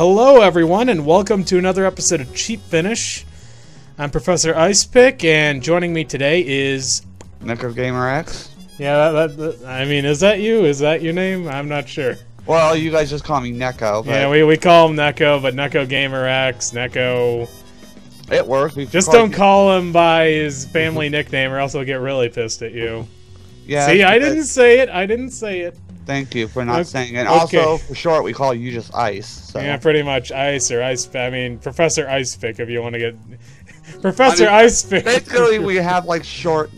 Hello, everyone, and welcome to another episode of Cheap Finish. I'm Professor Icepick, and joining me today is. Necro Gamer X. Yeah, that, that, I mean, is that you? Is that your name? I'm not sure. Well, you guys just call me Neko. Yeah, we, we call him Neko, but Neko Gamer X, Neko. It works. Just don't call him by his family nickname, or else he'll get really pissed at you. Yeah. See, I didn't say it. I didn't say it. Thank you for not Okay. saying it. Okay. Also, for short, we call you just Ice. So. Yeah, pretty much Ice or Ice. I mean, Professor Icepick, if you want to get Professor I mean, Icepick. Basically, we have like short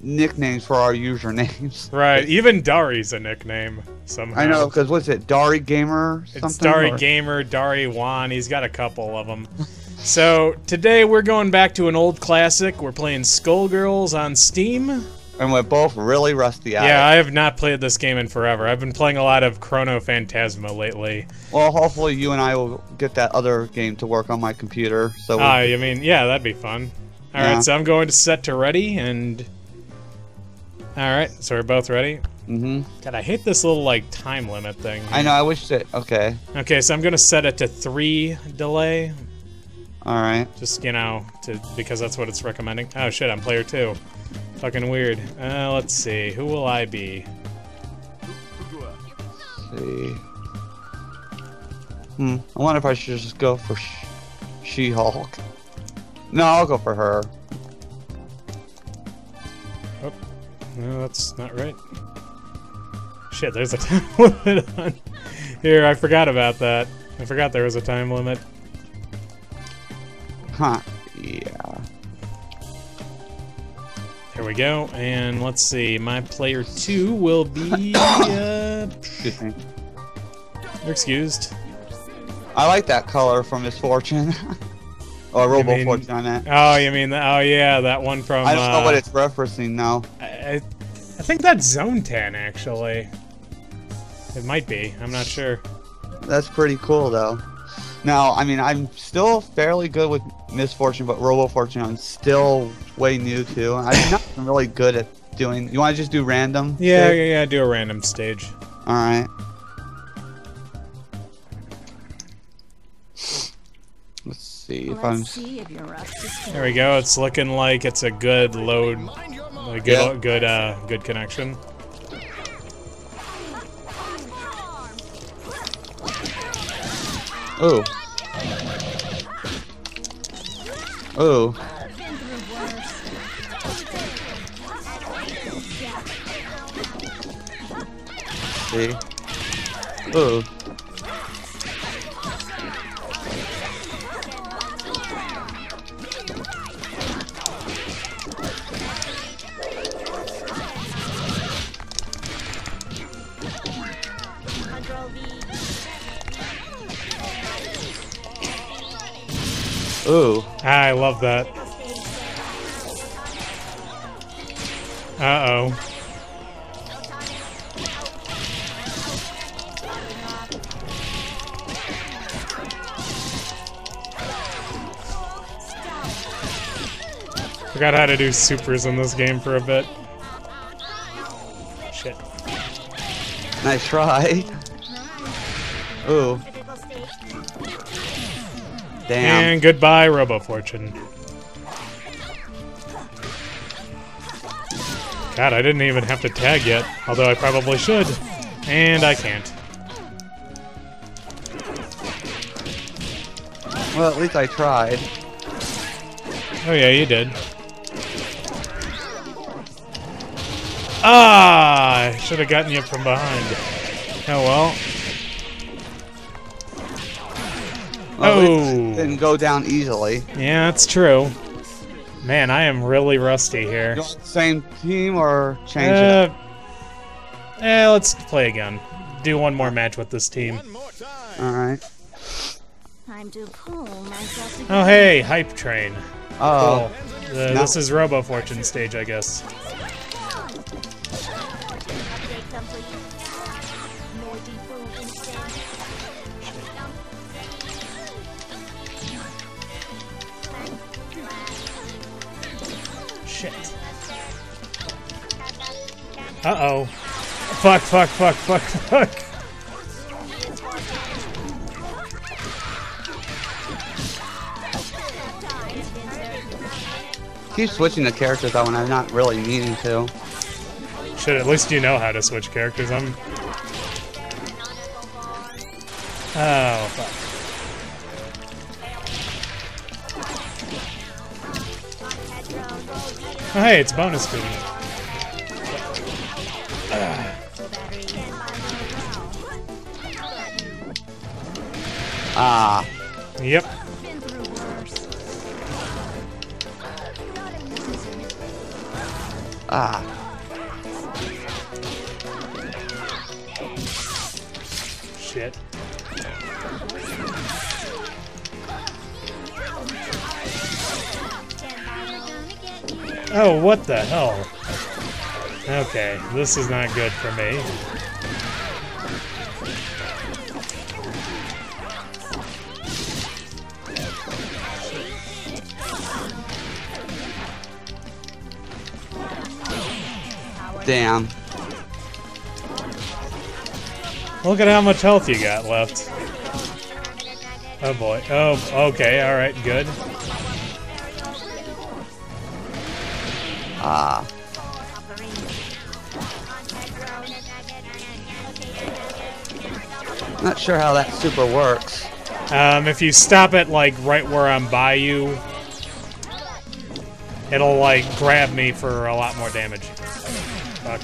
nicknames for our usernames. Right, even Dari's a nickname somehow. I know, because what's it, Dari Gamer? It's Dari or- Gamer, Dari Wan. He's got a couple of them. so today we're going back to an old classic. We're playing Skullgirls on Steam. And we're both really rusty at Yeah, it. I have not played this game in forever. I've been playing a lot of Chrono Phantasma lately. Well, hopefully you and I will get that other game to work on my computer. So Ah, I mean, yeah, that'd be fun. All right, Yeah. so I'm going to set to ready and. All right, so we're both ready. Mm-hmm. God, I hate this little like time limit thing. I know. I wish that. Okay. Okay, so I'm gonna set it to three delay, All right. just you know, to because that's what it's recommending. Oh shit, I'm player two. Fucking weird. Uh, let's see, who will I be? Let's see. Hmm. I wonder if I should just go for Sh- She-Hulk. No, I'll go for her. No, that's not right. Shit, there's a time limit on here. I forgot about that. I forgot there was a time limit. Huh. We go. And let's see, my player two will be. Uh, Excuse me. you're excused. I like that color from Ms. Fortune. or Robo mean- Fortune, I meant. Oh, you mean the, oh yeah, that one from. I don't know what uh, it's referencing now. I, I I think that's Zone 10 actually. It might be. I'm not sure. That's pretty cool, though. Now, I mean, I'm still fairly good with Ms. Fortune, but Robo Fortune, I'm still way new to. I'm not really good at doing. You want to just do random? Yeah, Dave? yeah, yeah. Do a random stage. All right. Let's see if I'm. Let's see if you're up. There we go. It's looking like it's a good load, a good, Yeah. good, uh, good connection. Ooh. Ooh. See. Ooh. Ooh. Ah, I love that. Uh oh. Forgot how to do supers in this game for a bit. Shit. Nice try. Ooh. Damn. And goodbye, Robo Fortune. God, I didn't even have to tag yet, although I probably should. And I can't. Well, at least I tried. Oh yeah, you did. Ah! I should have gotten you from behind. Oh well. Oh. it Didn't go down easily. Yeah, that's true. Man, I am really rusty here. You want the Same team or change it up? Uh, eh, let's play again. Do one more match with this team. Alright. Time to pull myself Oh hey, hype train. Oh. Cool. Uh, No. This is Robo Fortune stage, I guess. Shit. Uh-oh. Fuck, fuck, fuck, fuck, fuck. Keep switching the characters though, and I'm not really meaning to. Should at least you know how to switch characters. I'm. Oh fuck. Oh, hey, it's bonus food. Ah, Yep. Been through worse. ah. Shit. Oh, what the hell? Okay, this is not good for me. Damn. Look at how much health you got left. Oh boy. Oh, okay, alright, good. Ah. Not sure how that super works. Um, if you stop it, like, right where I'm by you, it'll, like, grab me for a lot more damage. Fuck.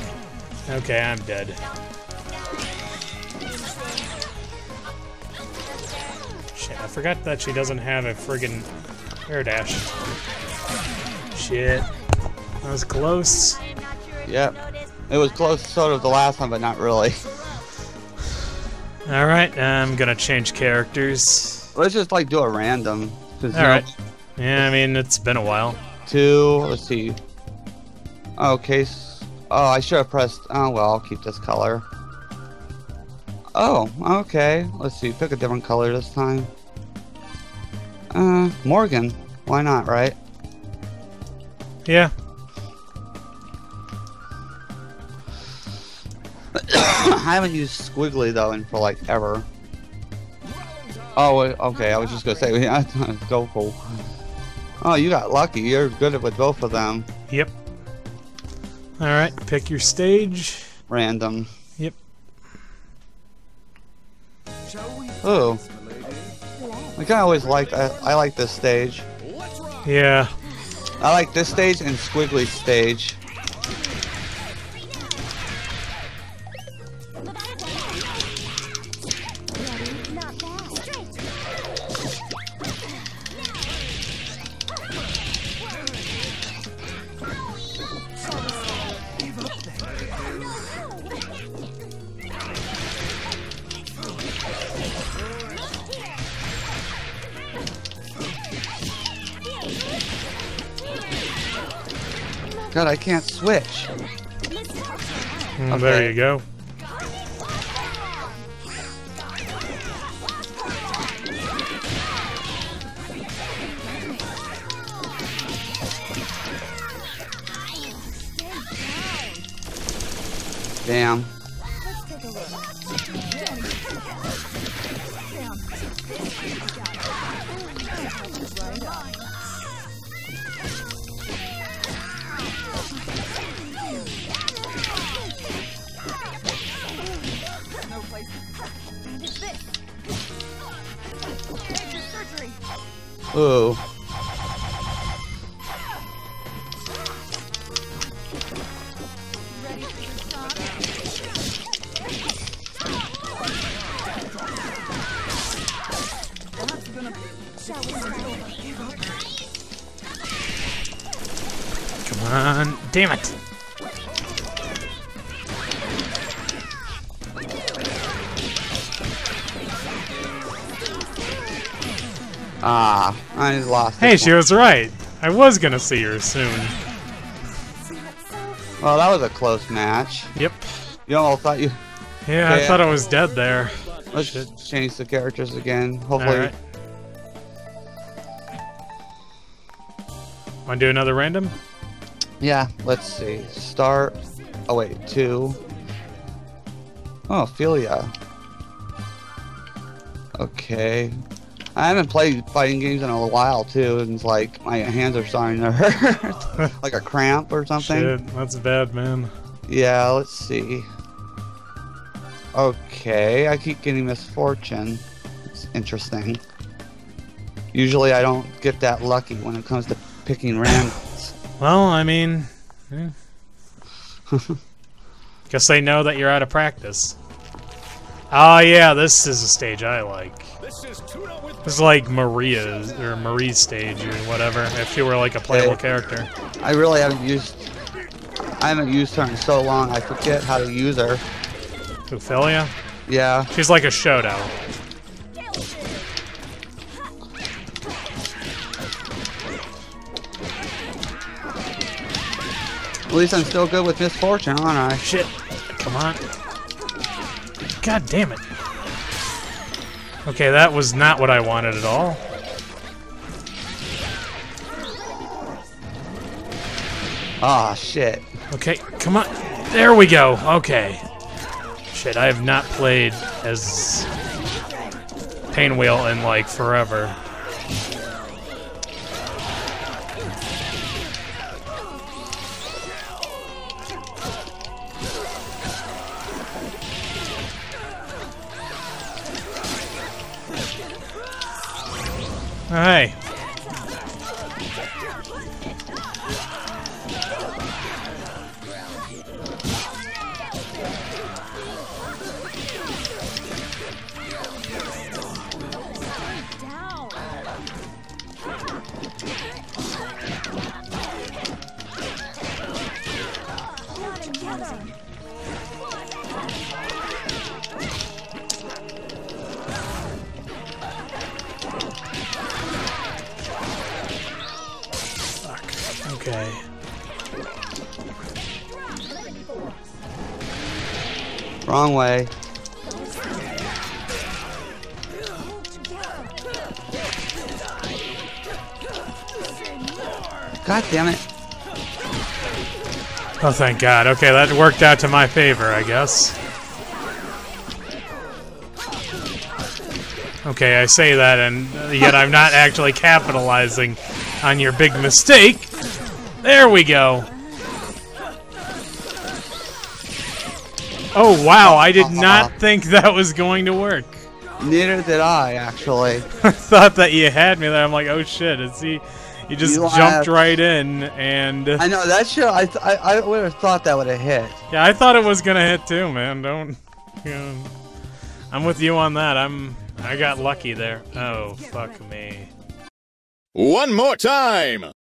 Okay, I'm dead. Shit, I forgot that she doesn't have a friggin' air dash. Shit. That was close. Yep. It was close sort of the last one, but not really. Alright, I'm gonna change characters. Let's just like do a random. know, Alright. Yeah, I mean, it's been a while. Two. Let's see. Okay. Oh, I should have pressed. Oh well, I'll keep this color. Oh, okay. Let's see. Pick a different color this time. Uh, Morgan. Why not, right? Yeah. Haven't used Squigly though in for like ever. Oh, okay. I was just gonna say, yeah, go for. Oh, you got lucky. You're good at with both of them. Yep. Alright, pick your stage. Random. Yep. Ooh. I kind of always like. I, I like this stage. Yeah. I like this stage and Squigly stage. God, I can't switch. Mm, There you go. Damn. It's this. Major surgery. Ooh. Ready for the shot? Shall we start? Come on. Damn it. Ah, I lost. Hey, she one. was right. I was gonna see her soon. Well, that was a close match. Yep. You all thought you. Yeah, I Yeah. thought I was dead there. Let's Shit. change the characters again. Hopefully. Alright. Wanna do another random? Yeah. Let's see. Start. Oh wait, two. Oh, Ophelia. Okay. I haven't played fighting games in a while too, and it's like my hands are starting to hurt, like a cramp or something. Shit, that's bad, man. Yeah, let's see. Okay, I keep getting Ms. Fortune. It's interesting. Usually I don't get that lucky when it comes to picking randoms. Well, I mean, guess they know that you're out of practice. Oh yeah, this is a stage I like. This is Tuna with This is like Maria's or Marie's stage or whatever. If she were like a playable Okay. character. I really haven't used. I haven't used her in so long. I forget how to use her. Ophelia? Yeah. She's like a showdown. At least I'm still good with Ms. Fortune, aren't I? Shit. Come on. God damn it. Okay, that was not what I wanted at all. Ah, shit. Okay, come on. There we go. Okay. Shit, I have not played as Painwheel in like forever. Hey. Down. Wrong way. God damn it. Oh, thank God. Okay, that worked out to my favor, I guess. Okay, I say that, and yet I'm not actually capitalizing on your big mistake. There we go. Oh, wow, I did uh-huh. not think that was going to work. Neither did I, actually. I thought that you had me there. I'm like, oh shit, is he? You just You jumped laughed. right in, and I know, that shit, I, th- I, I would have thought that would have hit. yeah, I thought it was gonna hit too, man. Don't. You know, I'm with you on that. I'm. I got lucky there. Oh fuck me. One more time.